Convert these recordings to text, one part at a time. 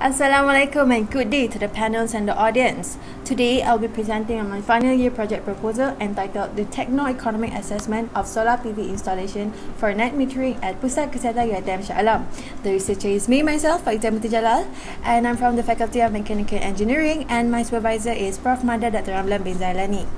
Assalamualaikum and good day to the panels and the audience. Today I'll be presenting on my final year project proposal entitled The Techno-Economic Assessment of Solar PV Installation for Net Metering at Pusat Kesihatan UiTM Shah Alam. The researcher is me myself, Faizah Jalal, and I'm from the Faculty of Mechanical Engineering and my supervisor is Prof. Mada Dr. Ramlan bin Zailani.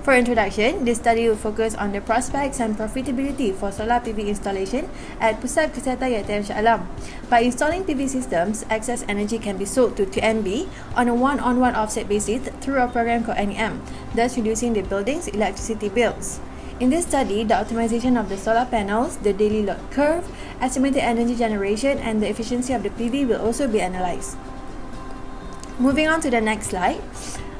For introduction, this study will focus on the prospects and profitability for solar PV installation at Pusat Kesihatan UiTM Shah Alam. By installing PV systems, excess energy can be sold to TNB on a one-on-one offset basis through a program called NEM, thus reducing the building's electricity bills. In this study, the optimization of the solar panels, the daily load curve, estimated energy generation, and the efficiency of the PV will also be analyzed. Moving on to the next slide.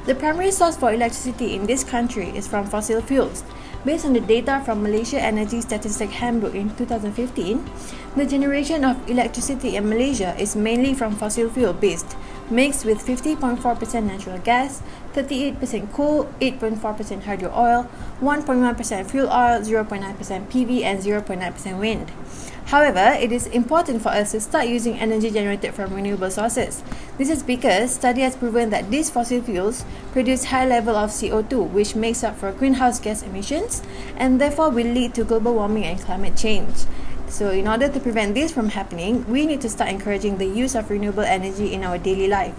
The primary source for electricity in this country is from fossil fuels. Based on the data from Malaysia Energy Statistics Handbook in 2015, the generation of electricity in Malaysia is mainly from fossil fuel based, mixed with 50.4% natural gas, 38% coal, 8.4% hydro oil, 1.1% fuel oil, 0.9% PV, and 0.9% wind. However, it is important for us to start using energy generated from renewable sources. This is because study has proven that these fossil fuels produce high level of CO2 which makes up for greenhouse gas emissions and therefore will lead to global warming and climate change. So in order to prevent this from happening, we need to start encouraging the use of renewable energy in our daily life.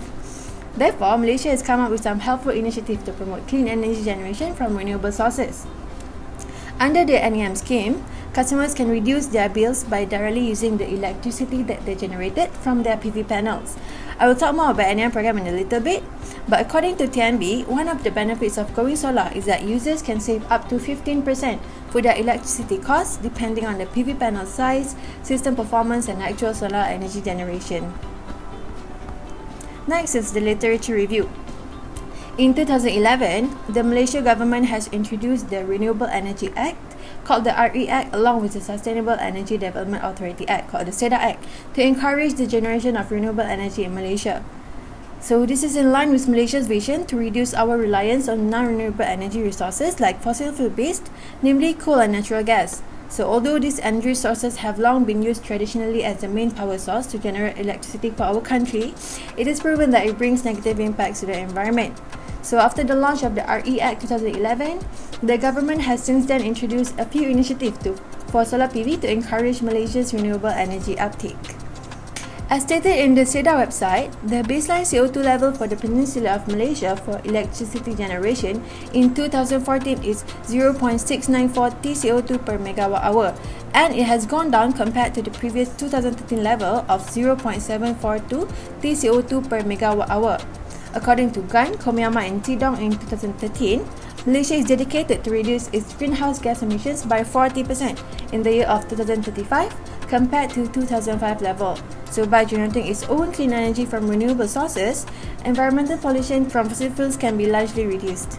Therefore, Malaysia has come up with some helpful initiatives to promote clean energy generation from renewable sources. Under the NEM scheme, customers can reduce their bills by directly using the electricity that they generated from their PV panels. I will talk more about NEM program in a little bit, but according to TNB, one of the benefits of going solar is that users can save up to 15% for their electricity costs depending on the PV panel size, system performance and actual solar energy generation. Next is the literature review. In 2011, the Malaysia government has introduced the Renewable Energy Act called the RE Act along with the Sustainable Energy Development Authority Act called the SEDA Act to encourage the generation of renewable energy in Malaysia. So this is in line with Malaysia's vision to reduce our reliance on non-renewable energy resources like fossil fuel-based, namely coal and natural gas. So although these energy sources have long been used traditionally as the main power source to generate electricity for our country, it is proven that it brings negative impacts to the environment. So after the launch of the RE Act 2011, the government has since then introduced a few initiatives to, for solar PV to encourage Malaysia's renewable energy uptake. As stated in the SEDA website, the baseline CO2 level for the Peninsula of Malaysia for electricity generation in 2014 is 0.694 TCO2 per megawatt hour and it has gone down compared to the previous 2013 level of 0.742 TCO2 per megawatt hour. According to GAN, Komayama and Tidong in 2013, Malaysia is dedicated to reduce its greenhouse gas emissions by 40% in the year of 2035 compared to 2005 level. So by generating its own clean energy from renewable sources, environmental pollution from fossil fuels can be largely reduced.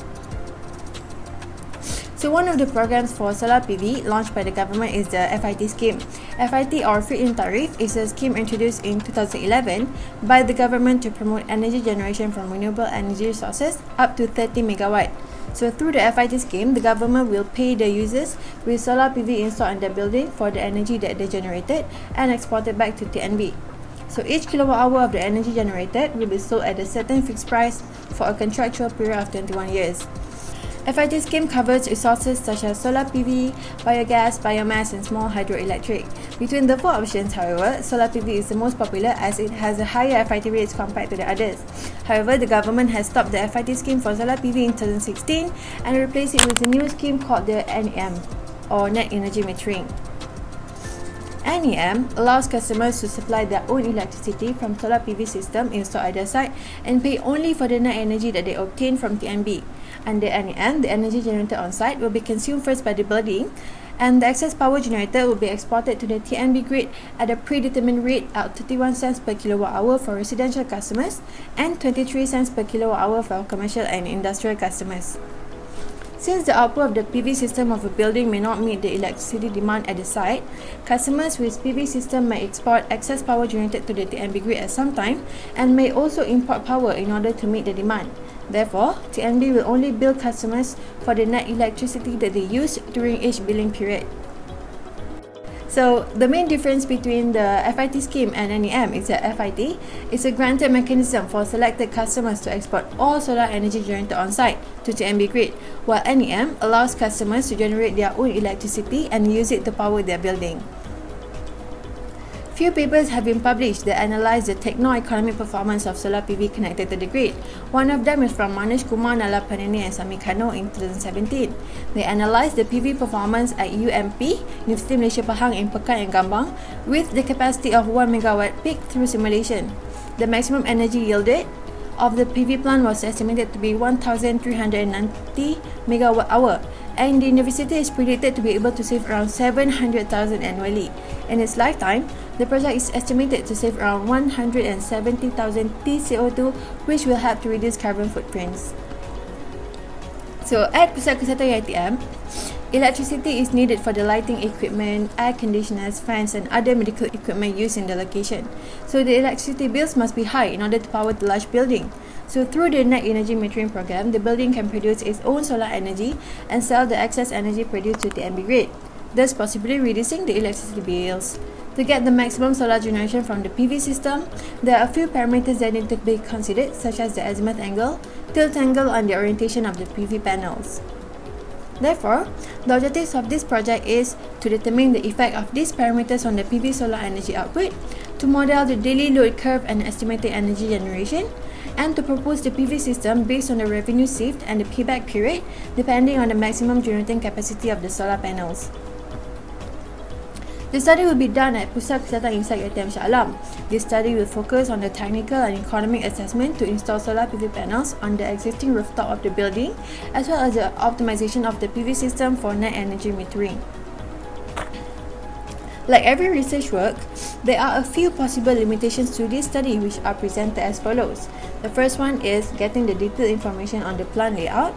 So one of the programs for solar PV launched by the government is the FIT scheme. FIT or Feed-in Tariff is a scheme introduced in 2011 by the government to promote energy generation from renewable energy sources up to 30 megawatt. So through the FIT scheme, the government will pay the users with solar PV installed in their building for the energy that they generated and exported back to TNB. So each kilowatt hour of the energy generated will be sold at a certain fixed price for a contractual period of 21 years. FIT scheme covers resources such as solar PV, biogas, biomass and small hydroelectric. Between the four options, however, solar PV is the most popular as it has a higher FIT rates compared to the others. However, the government has stopped the FIT scheme for solar PV in 2016 and replaced it with a new scheme called the NEM or Net Energy Metering. NEM allows customers to supply their own electricity from solar PV system installed at their site and pay only for the net energy that they obtain from TNB. Under NEM, the energy generated on site will be consumed first by the building and the excess power generated will be exported to the TNB grid at a predetermined rate of 31 cents per kilowatt hour for residential customers and 23 cents per kilowatt hour for commercial and industrial customers. Since the output of the PV system of a building may not meet the electricity demand at the site, customers with PV system may export excess power generated to the TNB grid at some time and may also import power in order to meet the demand. Therefore, TNB will only bill customers for the net electricity that they use during each billing period. So the main difference between the FIT scheme and NEM is that FIT is a granted mechanism for selected customers to export all solar energy generated on site to TNB grid, while NEM allows customers to generate their own electricity and use it to power their building. Few papers have been published that analyze the techno-economic performance of solar PV connected to the grid. One of them is from Manish Kumar Nalapaneni and Sami Kano in 2017. They analysed the PV performance at UMP, University Malaysia Pahang in Pekan and Gambang, with the capacity of 1 MW peak through simulation. The maximum energy yielded of the PV plant was estimated to be 1,390 megawatt hour and the university is predicted to be able to save around 700,000 annually. In its lifetime, the project is estimated to save around 170,000 TCO2 which will help to reduce carbon footprints. So at Pusat Kesihatan UiTM, electricity is needed for the lighting equipment, air conditioners, fans and other medical equipment used in the location. So the electricity bills must be high in order to power the large building. So through the net energy metering program, the building can produce its own solar energy and sell the excess energy produced to the TNB grid, thus possibly reducing the electricity bills. To get the maximum solar generation from the PV system, there are a few parameters that need to be considered such as the azimuth angle, tilt angle and the orientation of the PV panels. Therefore, the objectives of this project is to determine the effect of these parameters on the PV solar energy output, to model the daily load curve and estimated energy generation, and to propose the PV system based on the revenue saved and the payback period depending on the maximum generating capacity of the solar panels. The study will be done at Pusat Kesihatan Inside UiTM Shah Alam. This study will focus on the technical and economic assessment to install solar PV panels on the existing rooftop of the building as well as the optimization of the PV system for net energy metering. Like every research work, there are a few possible limitations to this study which are presented as follows. The first one is getting the detailed information on the plant layout.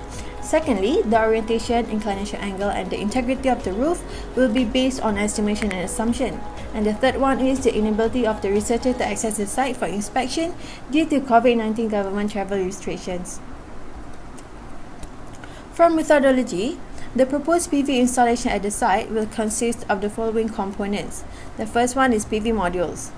Secondly, the orientation, inclination angle and the integrity of the roof will be based on estimation and assumption. And the third one is the inability of the researcher to access the site for inspection due to COVID-19 government travel restrictions. From methodology, the proposed PV installation at the site will consist of the following components. The first one is PV modules.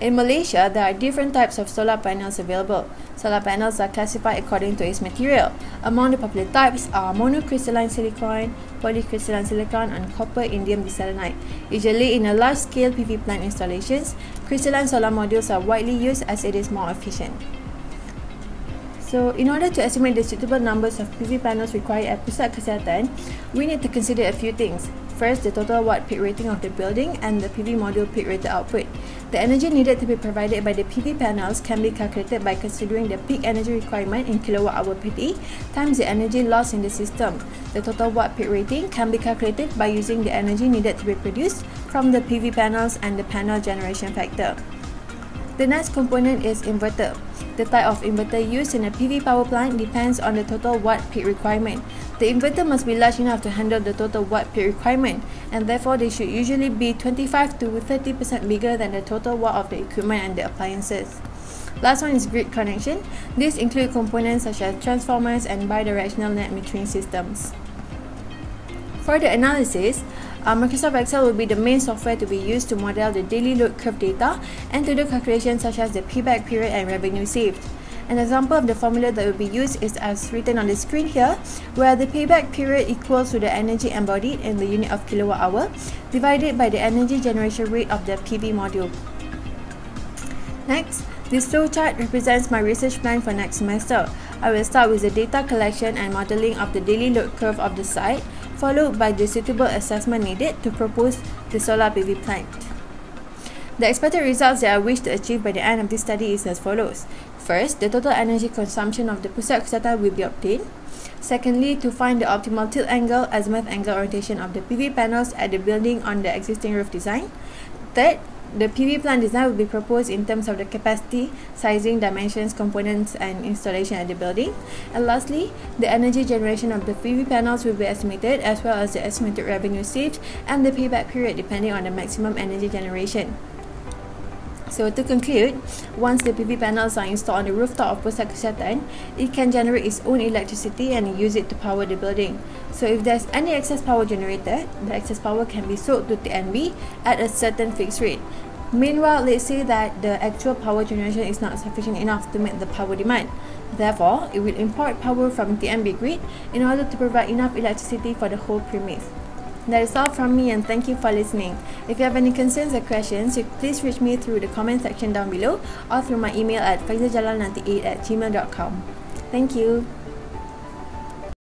In Malaysia, there are different types of solar panels available. Solar panels are classified according to its material. Among the popular types are monocrystalline silicon, polycrystalline silicon, and copper indium diselenide. Usually in a large-scale PV plant installations, crystalline solar modules are widely used as it is more efficient. So, in order to estimate the suitable numbers of PV panels required at Pusat Kesihatan, we need to consider a few things. First, the total watt peak rating of the building and the PV module peak rated output. The energy needed to be provided by the PV panels can be calculated by considering the peak energy requirement in kilowatt hour PT times the energy loss in the system. The total watt peak rating can be calculated by using the energy needed to be produced from the PV panels and the panel generation factor. The next component is inverter. The type of inverter used in a PV power plant depends on the total watt peak requirement. The inverter must be large enough to handle the total watt peak requirement and therefore they should usually be 25 to 30% bigger than the total watt of the equipment and the appliances. Last one is grid connection. These include components such as transformers and bidirectional net metering systems. For the analysis, uh, Microsoft Excel will be the main software to be used to model the daily load curve data and to do calculations such as the payback period and revenue saved. An example of the formula that will be used is as written on the screen here, where the payback period equals to the energy embodied in the unit of kilowatt hour divided by the energy generation rate of the PV module. Next, this flowchart represents my research plan for next semester. I will start with the data collection and modeling of the daily load curve of the site, followed by the suitable assessment needed to propose the solar PV plant. The expected results that I wish to achieve by the end of this study is as follows. First, the total energy consumption of the Pusat Kesihatan will be obtained. Secondly, to find the optimal tilt angle, azimuth angle orientation of the PV panels at the building on the existing roof design. Third, the PV plant design will be proposed in terms of the capacity, sizing, dimensions, components, and installation at the building. And lastly, the energy generation of the PV panels will be estimated as well as the estimated revenue saved and the payback period depending on the maximum energy generation. So to conclude, once the PV panels are installed on the rooftop of Pusat Kesihatan, it can generate its own electricity and use it to power the building. So if there's any excess power generated, the excess power can be sold to TNB at a certain fixed rate. Meanwhile, let's say that the actual power generation is not sufficient enough to meet the power demand. Therefore, it will import power from TNB grid in order to provide enough electricity for the whole premise. That is all from me and thank you for listening. If you have any concerns or questions, please reach me through the comment section down below or through my email at faizajalal98 at gmail.com. Thank you.